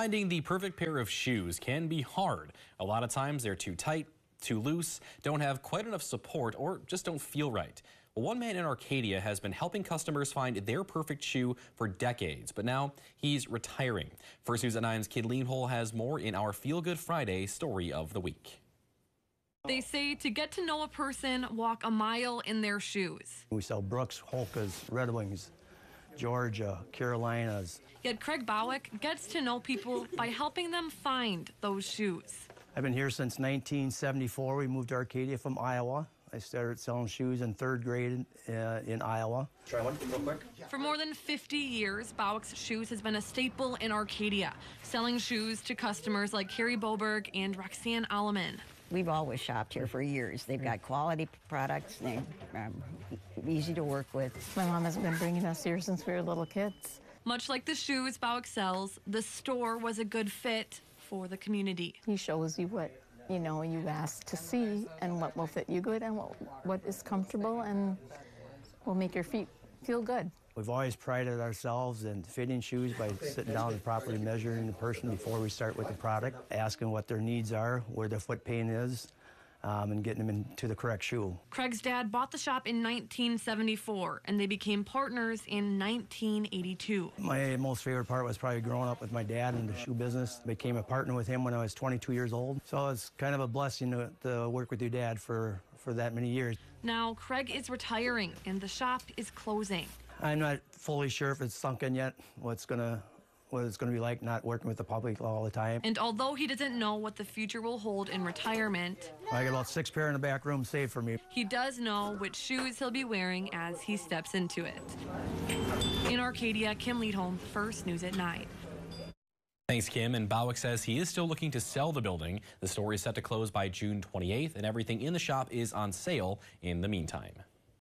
Finding the perfect pair of shoes can be hard. A lot of times they're too tight, too loose, don't have quite enough support, or just don't feel right. Well, one man in Arcadia has been helping customers find their perfect shoe for decades, but now he's retiring. First News at 9's Kim Leadholm has more in our Feel Good Friday story of the week. They say to get to know a person, walk a mile in their shoes. We sell Brooks, Hokas, Red Wings, Georgia, Carolinas. Yet Craig Bawek gets to know people by helping them find those shoes. I've been here since 1974. We moved to Arcadia from Iowa. I started selling shoes in third grade uh, in Iowa. Try one real quick. For more than 50 years, Bawek's Shoes has been a staple in Arcadia, selling shoes to customers like Carrie Boberg and Roxanne Alleman. We've always shopped here for years. They've got quality products. They're um, easy to work with. My mom has been bringing us here since we were little kids. Much like the shoes Bawek sells, the store was a good fit for the community. He shows you what you know you ask to see and what will fit you good and what, what is comfortable and will make your feet feel good. We've always prided ourselves in fitting shoes by sitting down and properly measuring the person before we start with the product, asking what their needs are, where their foot pain is, um, and getting them into the correct shoe. Craig's dad bought the shop in 1974, and they became partners in 1982. My most favorite part was probably growing up with my dad in the shoe business. Became a partner with him when I was 22 years old. So it's kind of a blessing to, to work with your dad for, for that many years. Now, Craig is retiring, and the shop is closing. I'm not fully sure if it's sunk in yet, what's going to what it's going to be like not working with the public all the time. And although he doesn't know what the future will hold in retirement, I got about six pair in the back room saved for me. He does know which shoes he'll be wearing as he steps into it. In Arcadia, Kim Leadholm, First News at 9. Thanks, Kim. And Bawek says he is still looking to sell the building. The store is set to close by June 28th, and everything in the shop is on sale in the meantime.